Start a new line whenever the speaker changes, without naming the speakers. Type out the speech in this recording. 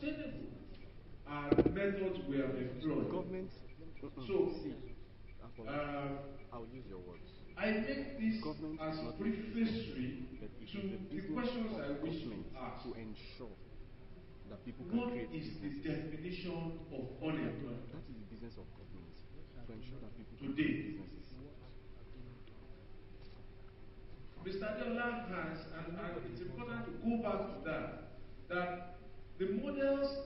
sustainable are the methods we have employed.
Government.
So, Uh,
I'll use your words.
I make this
Government
as
is not
prefasory
But it is
to
the
the questions I wish to ask.
to ensure that people can
What
create
is the
businesses.
definition of unemployment?
That is the business of government to ensure that people
Today.
create businesses.
Mr. Adeola has, and, and it's important to go back to that the models